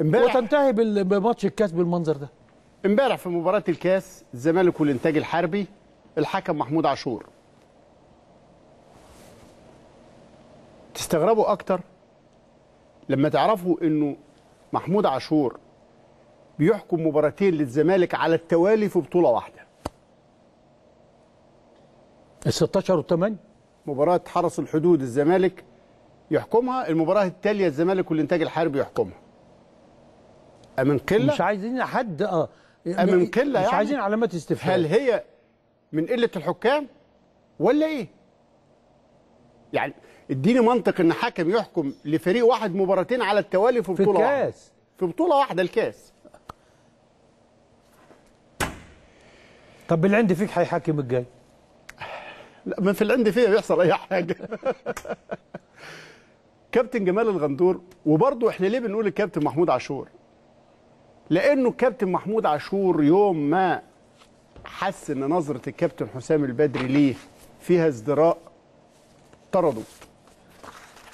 امبارح وتنتهي بماتش الكاس بالمنظر ده. امبارح في مباراة الكاس الزمالك والإنتاج الحربي الحكم محمود عاشور. تستغربوا أكتر لما تعرفوا إنه محمود عاشور بيحكم مباراتين للزمالك على التوالي في بطولة واحدة. ال 16 والثمانية؟ مباراة حرس الحدود الزمالك يحكمها المباراة التالية الزمالك والإنتاج الحربي يحكمها. أمن قلة؟ مش عايزين حد آه. أمن قلة مش يعني؟ عايزين علامات استفهام. هل هي من قلة الحكام ولا إيه؟ يعني إديني منطق إن حكم يحكم لفريق واحد مباراتين على التوالي في في بطولة واحدة. الكاس. في بطولة واحدة الكاس. طب اللي عندي فيك هيحاكم الجاي. لا ما في العند فيها بيحصل أي حاجة. كابتن جمال الغندور وبرضه إحنا ليه بنقول الكابتن محمود عاشور؟ لأنه الكابتن محمود عاشور يوم ما حس إن نظرة الكابتن حسام البدري ليه فيها ازدراء طرده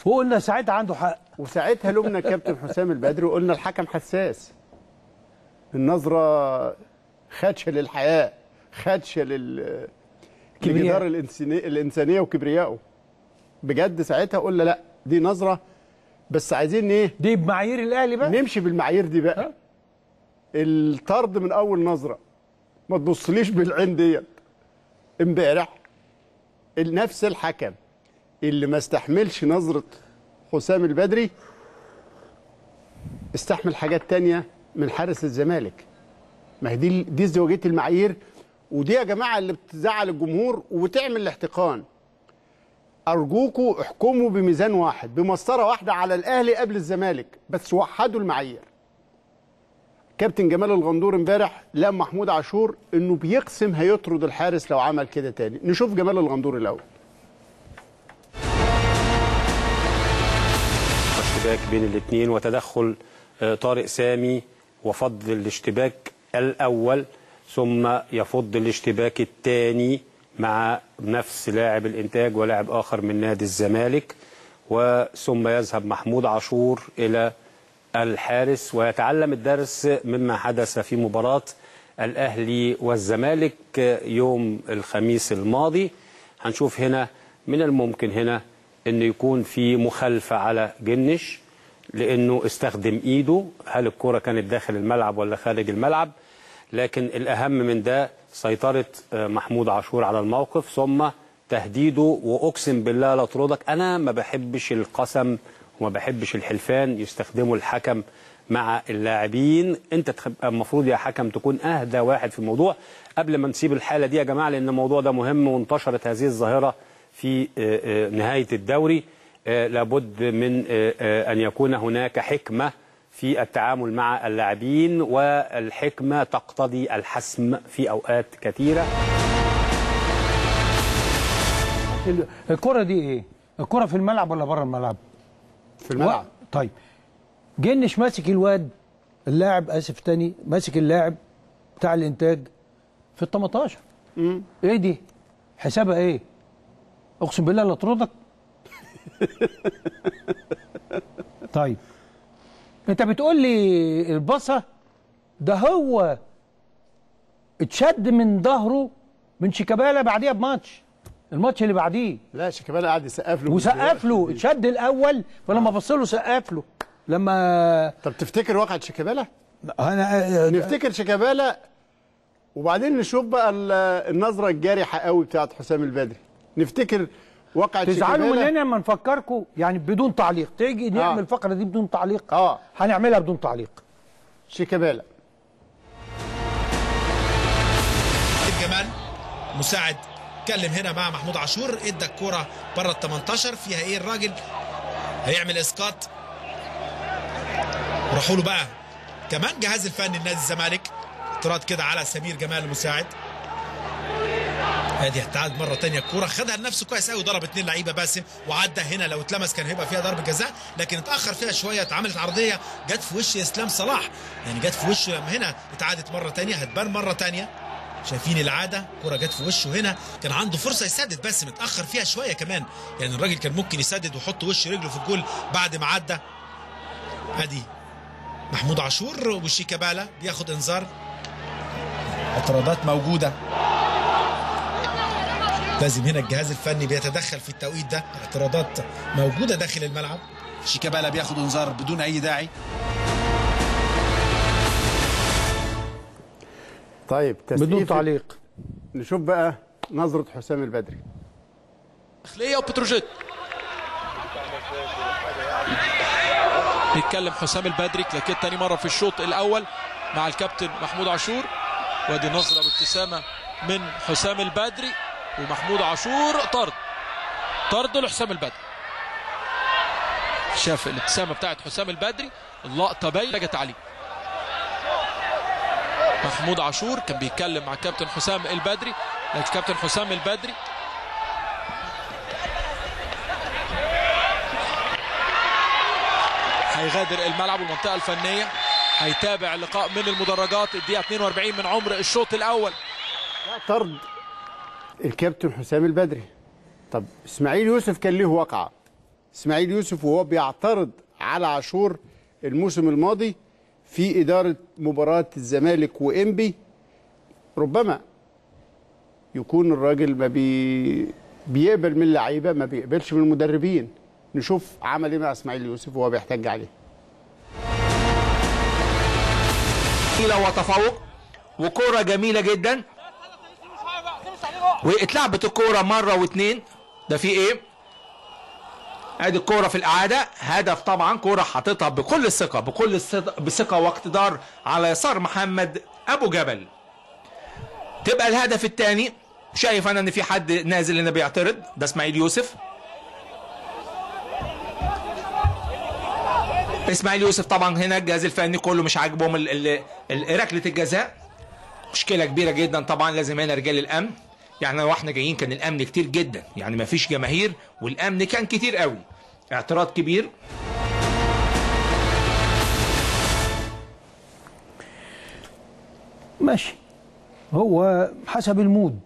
وقلنا ساعتها عنده حق. وساعتها لومنا الكابتن حسام البدري وقلنا الحكم حساس. النظرة خدشة للحياة خدشة لل. لجدار الإنسانية وكبريائه. بجد ساعتها قلنا لا دي نظرة بس عايزين إيه؟ دي بمعايير الأهلي بقى؟ نمشي بالمعايير دي بقى. الطرد من أول نظرة. ما تبصليش بالعين ديت. امبارح نفس الحكم اللي ما استحملش نظرة حسام البدري استحمل حاجات تانية من حارس الزمالك. ما هي دي دي ازدواجيه المعايير ودي يا جماعة اللي بتزعل الجمهور وبتعمل الاحتقان. أرجوكوا احكموا بميزان واحد بمسطرة واحدة على الأهلي قبل الزمالك بس وحدوا المعايير. كابتن جمال الغندور امبارح لام محمود عاشور انه بيقسم هيطرد الحارس لو عمل كده تاني. نشوف جمال الغندور الأول. اشتباك بين الاثنين وتدخل آه، طارق سامي وفض الاشتباك الأول ثم يفض الاشتباك الثاني مع نفس لاعب الإنتاج ولاعب آخر من نادي الزمالك وثم يذهب محمود عاشور إلى الحارس ويتعلم الدرس مما حدث في مباراة الأهلي والزمالك يوم الخميس الماضي. هنشوف هنا من الممكن هنا ان يكون في مخالفة على جنش لإنه استخدم إيده. هل الكرة كانت داخل الملعب ولا خارج الملعب؟ لكن الأهم من ده سيطرة آه، محمود عاشور على الموقف ثم تهديده وأقسم بالله لا اطردك أنا ما بحبش القسم وما بحبش الحلفان يستخدمه الحكم مع اللاعبين انت المفروض يا حكم تكون أهدى واحد في الموضوع قبل ما نسيب الحالة دي يا جماعة لأن الموضوع ده مهم وانتشرت هذه الظاهرة في آه، آه، نهاية الدوري آه، لابد من أن يكون هناك حكمة في التعامل مع اللاعبين والحكمة تقتضي الحسم في أوقات كثيرة ال- الكرة دي إيه؟ الكرة في الملعب ولا بره الملعب؟ في الملعب. و- طيب. جنش ماسك الواد اللاعب آسف تاني ماسك اللاعب بتاع الإنتاج في ال 18 إيه دي؟ حسابها إيه؟ أقسم بالله لا اطردك طيب. أنت بتقول لي البصه ده هو اتشد من ظهره من شيكابالا بعديها بماتش. الماتش اللي بعديه. لا شيكابالا قاعد يسقف له وسقف له اتشد الأول فلما بص له سقف له. لما طب تفتكر واقعة شيكابالا أنا نفتكر شيكابالا وبعدين نشوف بقى ال- النظرة الجارحة قوي بتاعت حسام البدري. نفتكر واقعة تزعلوا شيكابالا مننا لما نفكركم يعني بدون تعليق. تيجي نعمل آه. الفقرة دي بدون تعليق آه. هنعملها بدون تعليق. شيكابالا جمال مساعد اتكلم هنا مع محمود عاشور. إدى الكرة بره ال 18 فيها إيه الراجل؟ هيعمل إسقاط. راحوا له بقى. كمان جهاز الفني لنادي الزمالك. اعتراض كده على سمير جمال المساعد. ادي اعتاد مرة تانية الكوره خدها لنفسه كويس قوي ضرب اتنين لعيبة باسم. وعدى هنا لو اتلمس كان هيبقى فيها ضربة جزاء. لكن اتأخر فيها شوية. اتعملت عرضية. جت في وش إسلام صلاح. يعني جت في وشه لما هنا اتعادت مرة تانية. هتبان مرة تانية. شايفين العادة كرة جت في وشه هنا. كان عنده فرصة يسدد بس متأخر فيها شوية كمان. يعني الراجل كان ممكن يسدد ويحط وش رجله في الجول بعد ما عدى. أدي. محمود عاشور وشيكابالا بياخد إنذار. اعتراضات موجودة. لازم هنا الجهاز الفني بيتدخل في التوقيت ده. اعتراضات موجودة داخل الملعب. شيكابالا بياخد إنذار بدون أي داعي. طيب بدون تعليق. نشوف بقى نظرة حسام البدري. داخليه وبتروجيت. بيتكلم حسام البدري كلاكيت تاني مرة في الشوط الأول مع الكابتن محمود عاشور. وأدي نظرة بابتسامه من حسام البدري ومحمود عاشور. طرد. طرد لحسام البدري. شاف الابتسامة بتاعت حسام البدري. اللقطه باينة جت عليه. محمود عاشور كان بيتكلم مع الكابتن حسام البدري. لكن الكابتن حسام البدري هيغادر الملعب والمنطقة الفنية. هيتابع اللقاء من المدرجات. الدقيقة 42 من عمر الشوط الأول. طرد الكابتن حسام البدري. طب إسماعيل يوسف كان له وقعة. إسماعيل يوسف وهو بيعترض على عاشور الموسم الماضي. في إدارة مباراة الزمالك وإنبي ربما يكون الراجل ما بي بيقبل من اللعيبه ما بيقبلش من المدربين. نشوف عمل إيه مع إسماعيل يوسف وهو بيحتج عليه. وتفوق وكرة جميلة جدا. واتلعبت الكرة مرة واتنين. ده في إيه؟ ادي الكرة في الإعادة. هدف طبعا كرة حاططها بكل الثقة بكل الثقة بثقة واقتدار على يسار محمد أبو جبل. تبقى الهدف الثاني. شايف أنا إن في حد نازل هنا بيعترض؟ ده إسماعيل يوسف. إسماعيل يوسف طبعا هنا الجهاز الفني كله مش عاجبهم ركلة الجزاء. مشكلة كبيرة جدا طبعا لازم هنا رجال الأمن. يعني وإحنا جايين كان الأمن كتير جدا. يعني ما فيش جماهير والأمن كان كتير قوي. اعتراض كبير. ماشي. هو حسب المود.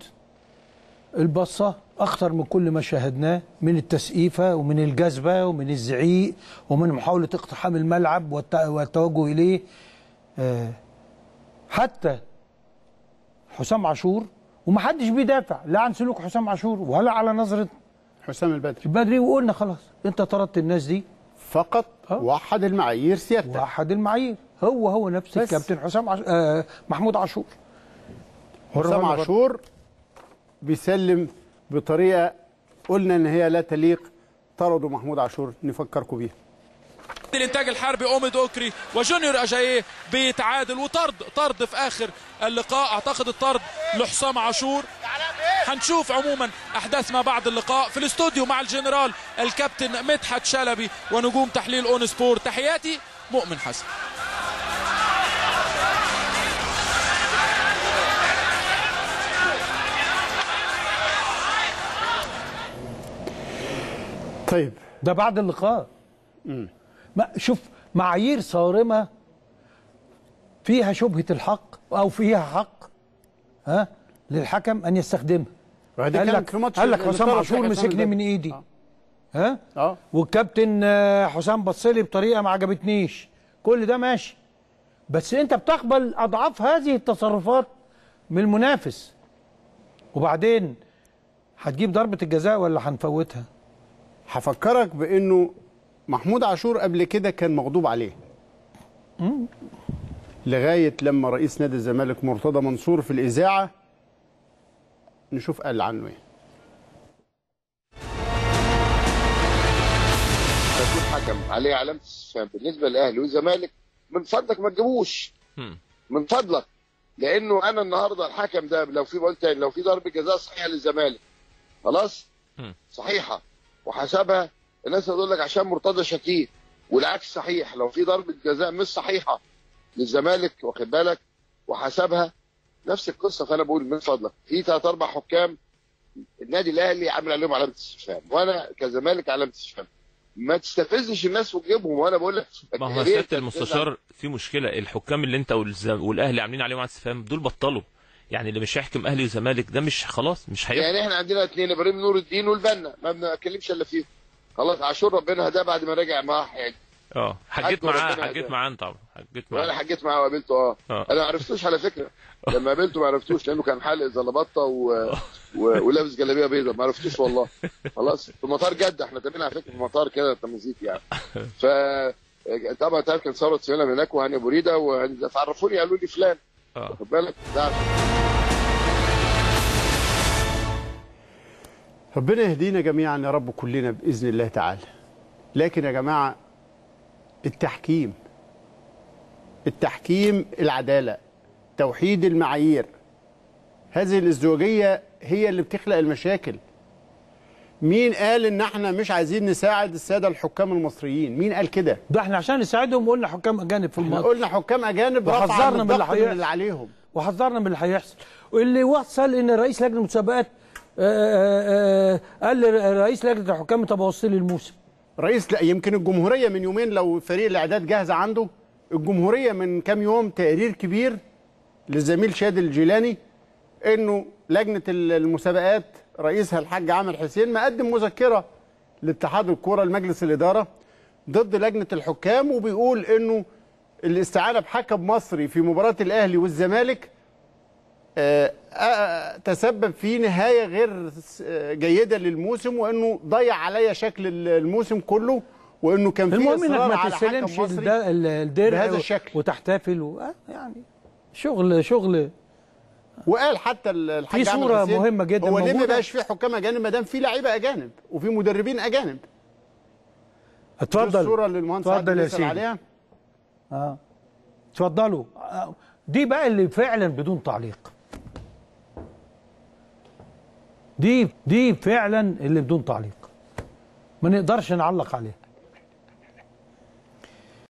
البصة أخطر من كل ما شاهدناه من التسقيفة ومن الجذبة ومن الزعيق ومن محاولة اقتحام الملعب والت- والتوجه إليه. آه، حتى حسام عاشور ومحدش بيدافع لا عن سلوك حسام عاشور ولا على نظرة حسام البدري البدري وقلنا خلاص انت طردت الناس دي. فقط آه. وحد المعايير سيادتك. واحد المعايير. هو هو نفس. الكابتن حسام عش... آه محمود عاشور. حسام عاشور. بيسلم بطريقة قلنا إن هي لا تليق طردوا محمود عاشور نفكركم بيها. الإنتاج الحربي اوميد اوكري وجونيور اجاييه بيتعادل وطرد طرد في آخر اللقاء. أعتقد الطرد لحسام عاشور. هنشوف عموما أحداث ما بعد اللقاء في الاستوديو مع الجنرال الكابتن مدحت شلبي ونجوم تحليل أون سبور. تحياتي مؤمن حسن. طيب. ده بعد اللقاء. ما شوف معايير صارمة فيها شبهة الحق أو فيها حق ها للحكم أن يستخدمها. قال لك في ماتش قال لك حسام عاشور مسكني. من إيدي. آه. ها؟ آه. والكابتن آه، حسام بصلي بطريقة ما عجبتنيش. كل ده ماشي. بس أنت بتقبل أضعاف هذه التصرفات من المنافس. وبعدين هتجيب ضربة الجزاء ولا هنفوتها؟ هفكرك بأنه محمود عاشور قبل كده كان مغضوب عليه. لغاية لما رئيس نادي الزمالك مرتضى منصور في الإذاعة نشوف قال عنه إيه. حكم؟ عليه علامه استفهام بالنسبة للأهلي والزمالك من فضلك ما تجيبوش. من فضلك. لأنه أنا النهارده الحكم ده لو في قلت لو في ضربة جزاء صحيحة للزمالك. خلاص؟ صحيحة. وحسبها. الناس هتقول لك عشان مرتضى شتيت والعكس صحيح. لو في ضربة جزاء مش صحيحة للزمالك واخد بالك؟ وحسبها. نفس القصة فأنا بقول من فضلك. في ثلاث أربع حكام النادي الأهلي عامل عليهم علامة استفهام وأنا كزمالك علامة استفهام. ما تستفزش الناس وتجيبهم وأنا بقول لك ما هو سيادة المستشار في مشكلة الحكام اللي أنت والأهلي عاملين عليهم على استفهام دول بطلوا. يعني اللي مش هيحكم أهلي وزمالك ده مش خلاص مش هيحكم. يعني إحنا عندنا اثنين إبراهيم نور الدين والبنا ما بنتكلمش إلا فيهم. خلاص عاشور ربنا هداه بعد ما رجع معاه يعني آه. حجيت معاه حجيت. معاه انت طبعا. حجيت معاه. حجيت معاه وقابلته آه. آه. أنا ما عرفتوش على فكرة. لما قابلته ما عرفتوش لأنه كان حالق زلبطه و... و... ولابس جلابية بيضاء ما عرفتوش والله. خلاص في مطار جدة. إحنا تابعين على فكرة في مطار كده تمزيت يعني. ف طبعا تعرف كان ثوره سليمان هناك وهاني أبو ريدة وهاني- فعرفوني قالوا لي فلان. آه. واخد بالك؟ ربنا يهدينا جميعا يا رب كلنا بإذن الله تعالى. لكن يا جماعة التحكيم. التحكيم العدالة توحيد المعايير. هذه الازدواجيه هي اللي بتخلق المشاكل. مين قال إن إحنا مش عايزين نساعد السادة الحكام المصريين؟ مين قال كده؟ ده إحنا عشان نساعدهم قلنا حكام أجانب في الماتش قلنا حكام أجانب وحذرنا من اللي هيحصل. اللي عليهم. وحذرنا من اللي هيحصل. واللي وصل إن رئيس لجنة المسابقات آه، آه، آه، قال لرئيس لجنة الحكام طب وصل لي الموسم. رئيس لا يمكن الجمهورية من يومين لو فريق الإعداد جاهز عنده الجمهورية من كام يوم تقرير كبير للزميل شادي الجيلاني إنه لجنة المسابقات رئيسها الحاج عامر حسين مقدم مذكرة لاتحاد الكورة لمجلس الإدارة ضد لجنة الحكام وبيقول إنه الاستعانة بحكم مصري في مباراة الأهلي والزمالك تسبب في نهاية غير آه، جيدة للموسم وإنه ضيع عليا شكل ال- الموسم كله وإنه كان في المهم إنك إصرار ما على تستلمش حكم مصري الد- ال- الدرع بهذا الشكل. وتحتفل و... آه، يعني شغل شغل. وقال حتى ال- الحاج في حسين مهمة جدا هو ليه ما. بقاش في حكام أجانب؟ ما دام في لعيبة أجانب وفي مدربين أجانب. اتفضل. الصورة اللي المهندس اتفضل يا بيسال سيدي. عليها. آه. اتفضلوا. آه، دي بقى اللي فعلا بدون تعليق. دي دي فعلا اللي بدون تعليق. ما نقدرش نعلق عليها.